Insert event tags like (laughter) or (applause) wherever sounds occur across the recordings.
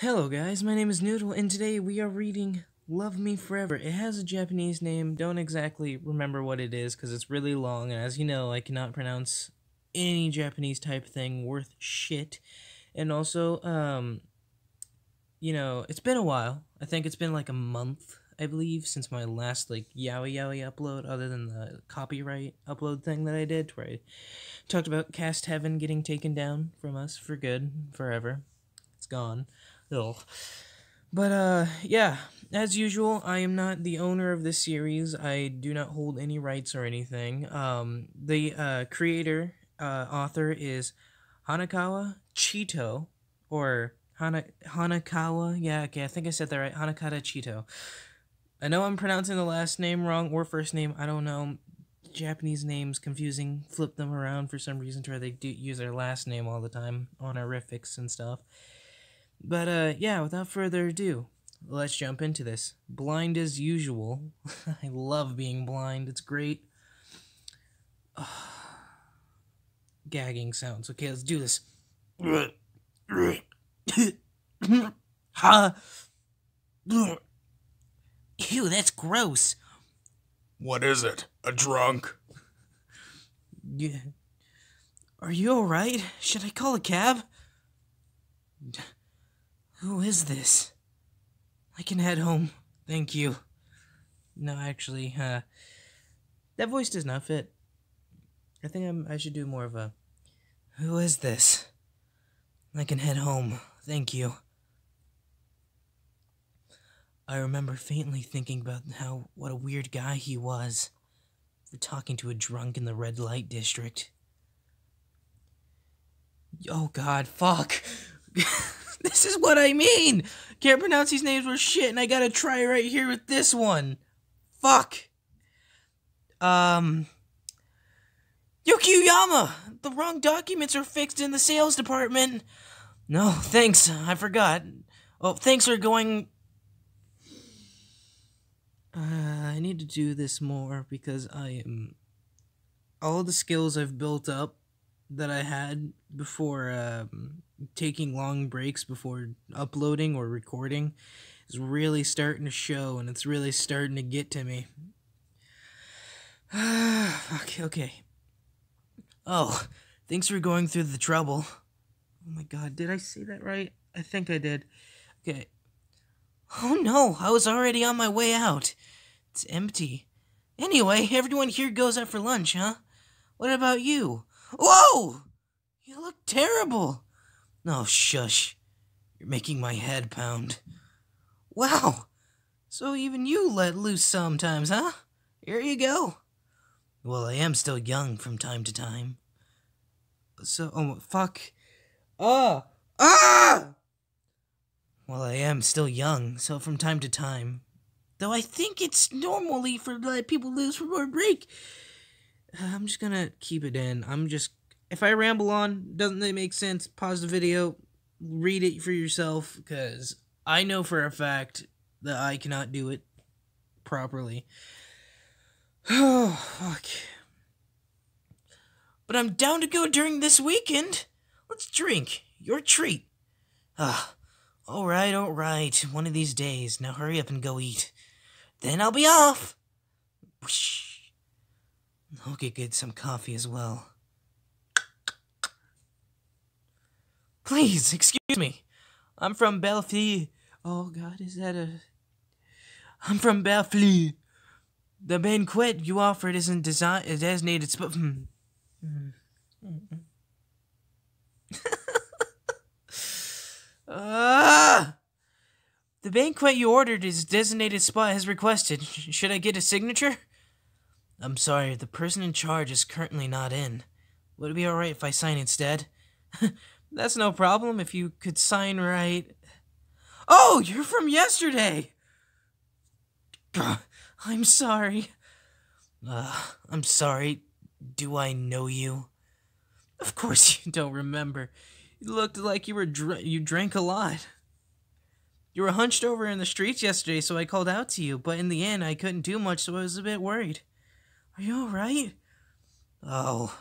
Hello guys, my name is Noodle and today we are reading Love Me Forever. It has a Japanese name, don't exactly remember what it is because it's really long and as you know I cannot pronounce any Japanese type thing worth shit. And also, um, you know, it's been a while. I think it's been like a month, I believe, since my last like yaoi yaoi upload other than the copyright upload thing that I did where I talked about Caste Heaven getting taken down from us for good, forever. It's gone. Ugh. But uh yeah, as usual, I am not the owner of this series. I do not hold any rights or anything. Um the uh creator uh author is Hanakawa Chito or Hana Hanakawa. Yeah, okay, I think I said that right. Hanakata Chito. I know I'm pronouncing the last name wrong or first name. I don't know. Japanese names confusing. Flip them around for some reason to where they do use their last name all the time on honorifics and stuff. But uh, yeah, without further ado, let's jump into this. Blind as usual. (laughs) I love being blind. It's great. (sighs) Gagging sounds. Okay, let's do this. ha. (coughs) Ew, that's gross. What is it? A drunk? Yeah. Are you alright? Should I call a cab? Who is this? I can head home. Thank you. No, actually, uh, that voice does not fit. I think I'm, I should do more of a. Who is this? I can head home. Thank you. I remember faintly thinking about how what a weird guy he was for talking to a drunk in the red light district. Oh god, fuck. (laughs) this is what I mean. Can't pronounce these names for shit and I got to try right here with this one. Fuck. Um Yukiyama! The wrong documents are fixed in the sales department. No, thanks. I forgot. Oh, thanks for going uh, I need to do this more because I am all the skills I've built up that I had before um, taking long breaks before uploading or recording is really starting to show and it's really starting to get to me. (sighs) okay, okay. Oh, thanks for going through the trouble. Oh my god, did I say that right? I think I did. Okay. Oh no, I was already on my way out. It's empty. Anyway, everyone here goes out for lunch, huh? What about you? Whoa! You look terrible. Oh, shush. You're making my head pound. Wow. So even you let loose sometimes, huh? Here you go. Well, I am still young from time to time. So, oh, fuck. Ah! Ah! Well, I am still young, so from time to time. Though I think it's normally for let people lose for more break. I'm just gonna keep it in. I'm just if I ramble on, doesn't it make sense? Pause the video, read it for yourself, because I know for a fact that I cannot do it properly. (sighs) Oh, fuck. But I'm down to go during this weekend. Let's drink. Your treat. Ah, alright, alright. One of these days. Now hurry up and go eat. Then I'll be off. Whoosh. Get good some coffee as well. Please, excuse me. I'm from Belleville. Oh God, is that a? I'm from Belleville. The banquet you offered isn't design designated sp- ah! The banquet you ordered is designated spot has requested. Should I get a signature? I'm sorry, the person in charge is currently not in. Would it be alright if I sign instead? (laughs) That's no problem if you could sign right. Oh, you're from yesterday! (sighs) I'm sorry. Uh, I'm sorry. Do I know you? Of course (laughs) you don't remember. You looked like you were dr- you drank a lot. You were hunched over in the streets yesterday, so I called out to you, but in the end I couldn't do much, so I was a bit worried. Are you alright? Oh.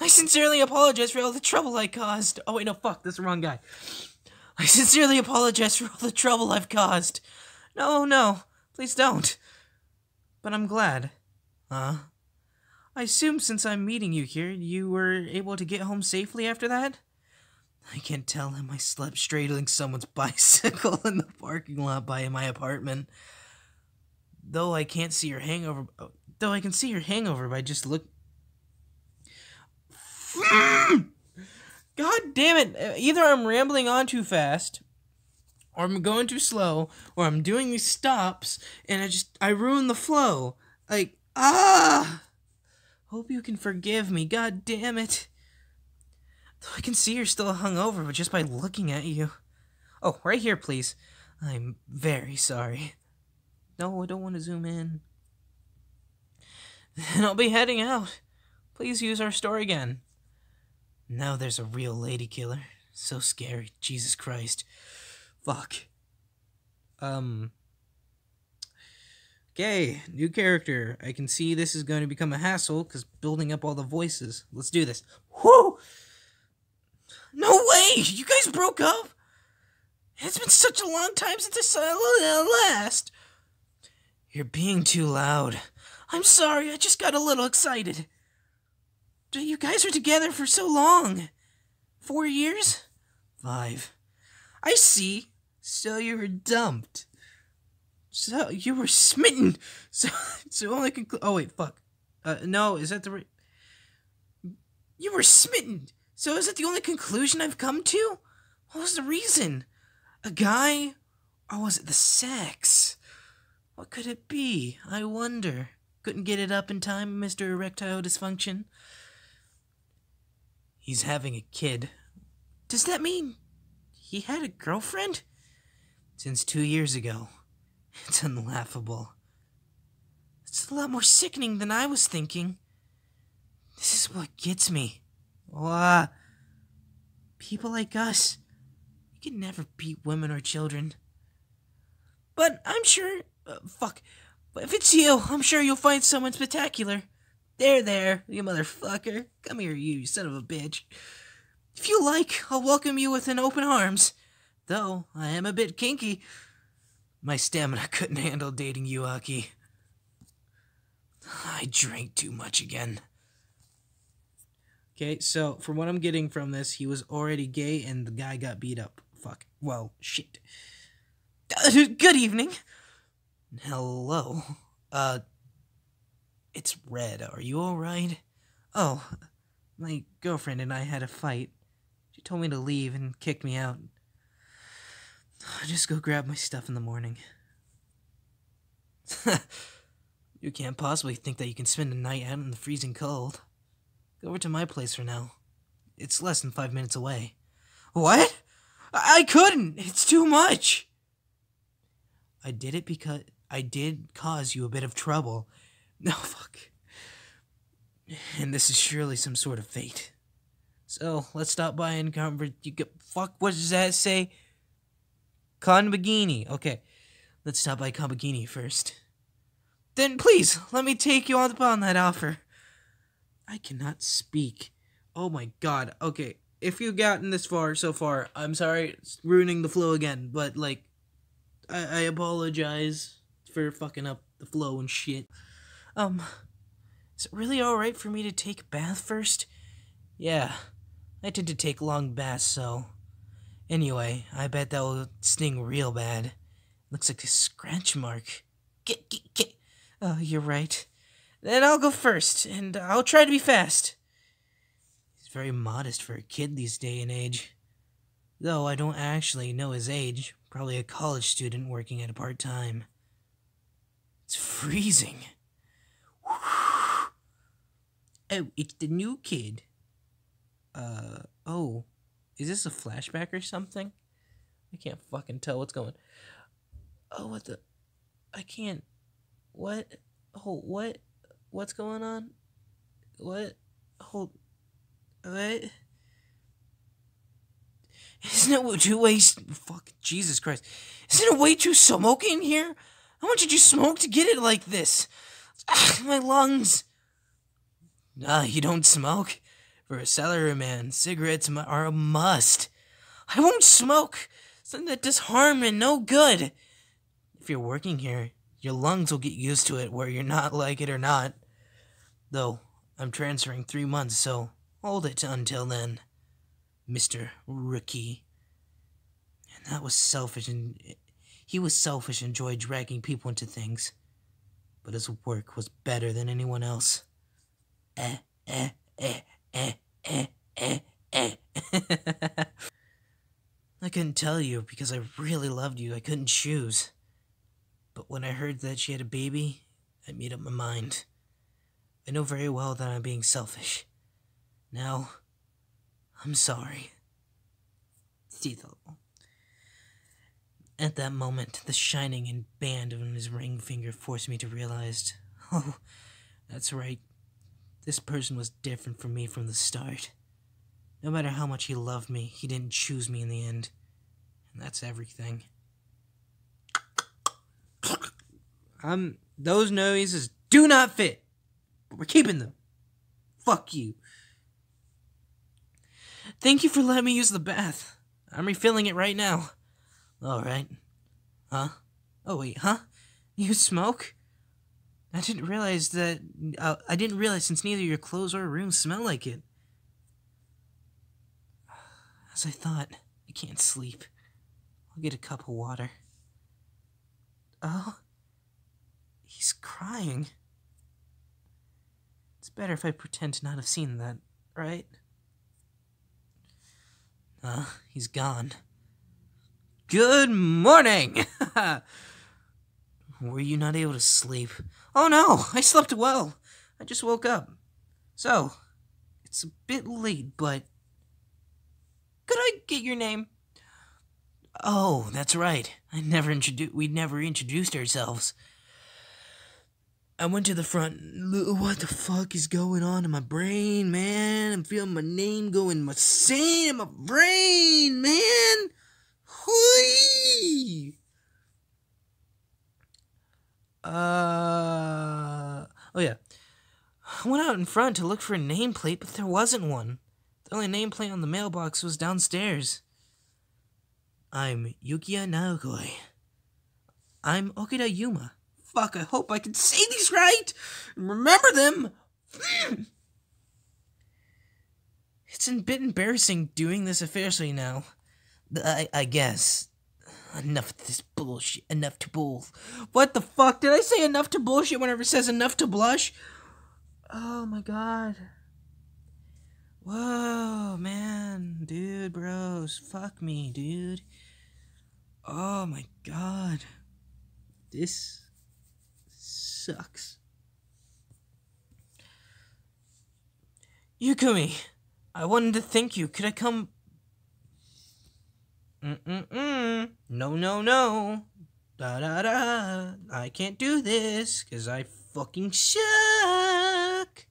I sincerely apologize for all the trouble I caused. Oh, wait, no, fuck, that's the wrong guy. I sincerely apologize for all the trouble I've caused. No, no, please don't. But I'm glad. Huh? I assume since I'm meeting you here, you were able to get home safely after that? I can't tell him I slept straddling someone's (laughs) bicycle in the parking lot by my apartment. Though I can't see your hangover, though I can see your hangover by just look. God damn it! Either I'm rambling on too fast, or I'm going too slow, or I'm doing these stops, and I just I ruin the flow. Like ah. Hope you can forgive me. God damn it. Though I can see you're still hungover, but just by looking at you. Oh, right here, please. I'm very sorry. No, I don't want to zoom in. Then I'll be heading out. Please use our store again. Now there's a real lady killer. So scary. Jesus Christ. Fuck. Um. Okay, new character. I can see this is going to become a hassle because building up all the voices. Let's do this. Whoo! No way! You guys broke up? It's been such a long time since I saw you last. You're being too loud. I'm sorry, I just got a little excited. You guys are together for so long. Four years? Five. I see. So you were dumped. So you were smitten. (laughs) So so only conclu- Oh wait, fuck. Uh, no, is that the right? You were smitten. So is that the only conclusion I've come to? What was the reason? A guy, or was it the sex? What could it be? I wonder. Couldn't get it up in time, Mister Erectile Dysfunction. He's having a kid. Does that mean he had a girlfriend? Since two years ago. (laughs) It's unlaughable. It's a lot more sickening than I was thinking. This is what gets me. Ah, uh, people like us, you can never beat women or children. But I'm sure, uh, fuck, if it's you, I'm sure you'll find someone spectacular. There, there, you motherfucker. Come here, you son of a bitch. If you like, I'll welcome you with an open arms. Though I am a bit kinky. My stamina couldn't handle dating you, Aki. I drank too much again. Okay, so from what I'm getting from this, he was already gay and the guy got beat up. Fuck. Well, shit. (laughs) Good evening. Hello. Uh, it's Red. Are you alright? Oh, my girlfriend and I had a fight. She told me to leave and kicked me out. I'll just go grab my stuff in the morning. (laughs) you can't possibly think that you can spend a night out in the freezing cold. Go over to my place for now. It's less than five minutes away. What? I couldn't! It's too much! I did it because I did cause you a bit of trouble. (laughs) No, fuck. And this is surely some sort of fate. So, let's stop by and convert. You get. Fuck, what does that say? Konbagini. Okay, let's stop by Konbagini first. Then please, let me take you up on that offer. I cannot speak. Oh my god. Okay, if you've gotten this far so far, I'm sorry, it's ruining the flow again, but like, I, I apologize for fucking up the flow and shit. Um, is it really alright for me to take a bath first? Yeah, I tend to take long baths, so Anyway, I bet that will sting real bad. Looks like a scratch mark. Get, get, get. Oh, you're right. Then I'll go first, and I'll try to be fast. He's very modest for a kid these day and age. Though I don't actually know his age. Probably a college student working at a part time. It's freezing. Oh, it's the new kid. Uh, oh. Is this a flashback or something? I can't fucking tell what's going. Oh, what the? I can't. What? Hold. What? What's going on? What? Hold. What? (laughs) Isn't it too way? Fuck Jesus Christ! Isn't it way too smoky in here? How much did you smoke to get it like this? Ah, my lungs. Nah, you don't smoke. For a salaryman, cigarettes are a must. I won't smoke. Something that does harm and no good. If you're working here, your lungs will get used to it where you're not like it or not. Though, I'm transferring three months, so hold it until then, Mr. Rookie. And that was selfish and he was selfish and enjoyed dragging people into things. But his work was better than anyone else. I couldn't tell you because I really loved you. I couldn't choose. But when I heard that she had a baby, I made up my mind. I know very well that I'm being selfish. Now, I'm sorry. Tito. At that moment, the shining and band on his ring finger forced me to realize, oh, that's right. This person was different from me from the start. No matter how much he loved me, he didn't choose me in the end. And that's everything. Um, those noises do not fit. But we're keeping them. Fuck you. Thank you for letting me use the bath. I'm refilling it right now. Alright. Huh? Oh, wait, huh? You smoke? I didn't realize that. Uh, I didn't realize since neither your clothes or room smell like it. As I thought, I can't sleep. I'll get a cup of water. Oh? He's crying. It's better if I pretend to not have seen that, right? Uh, he's gone. Good morning! (laughs) Were you not able to sleep? Oh no, I slept well. I just woke up. So, it's a bit late, but. Could I get your name? Oh, that's right. I never introduced. We never introduced ourselves. I went to the front. What the fuck is going on in my brain, man? I'm feeling my name going insane in my brain, man. Whee! Uh. Oh, yeah. I went out in front to look for a nameplate, but there wasn't one. The only nameplate on the mailbox was downstairs. I'm Yukiya Naokoi. I'm Okida Yuma. Fuck, I hope I can say these right and remember them. it's a bit embarrassing doing this officially now. I, I guess. Enough of this bullshit. Enough to bull. What the fuck? Did I say enough to bullshit whenever it says enough to blush? Oh my god. Whoa, man. Dude, bros. Fuck me, dude. Oh my god. This sucks. Yukumi, I wanted to thank you. Could I come Mm-mm-mm. No, no, no. Da da da. I can't do this because I fucking suck.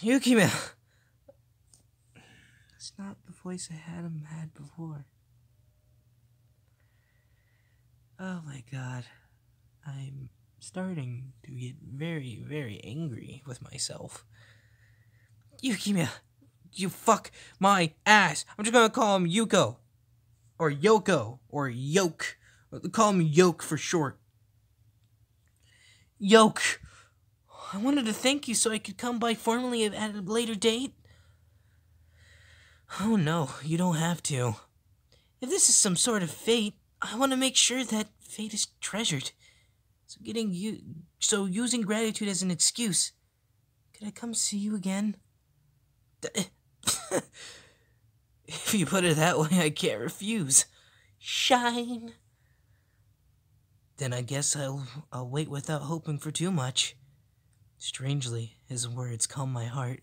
Yukime. That's not the voice I had him had before. Oh my god. I'm starting to get very, very angry with myself. Yukime, you fuck my ass. I'm just gonna call him Yuko. Or Yoko. Or Yoke. Call him Yoke for short. Yoke. I wanted to thank you so I could come by formally at a later date. Oh no, you don't have to. If this is some sort of fate, I want to make sure that fate is treasured. So getting you so using gratitude as an excuse. Could I come see you again? Eh, (laughs) if you put it that way, I can't refuse. Shine. Then I guess I'll, I'll wait without hoping for too much. Strangely, his words calm my heart.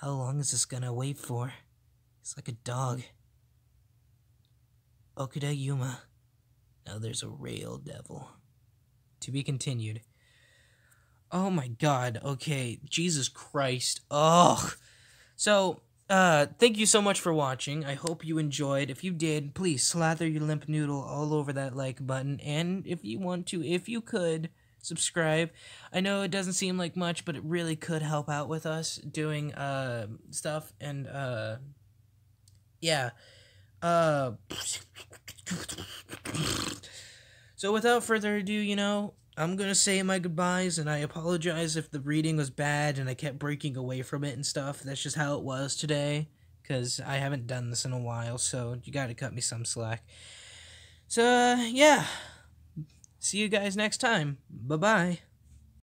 How long is this gonna wait for? He's like a dog. Okuda Yuma. Now there's a real devil. To be continued. Oh my god, okay. Jesus Christ. Ugh. So, uh, thank you so much for watching. I hope you enjoyed. If you did, please slather your limp noodle all over that like button. And if you want to, if you could, subscribe. I know it doesn't seem like much, but it really could help out with us doing uh, stuff. And uh, yeah. Uh. (laughs) So without further ado, you know, I'm gonna say my goodbyes, and I apologize if the reading was bad and I kept breaking away from it and stuff. That's just how it was today, because I haven't done this in a while, so you gotta cut me some slack. So, uh, yeah. See you guys next time. Bye bye.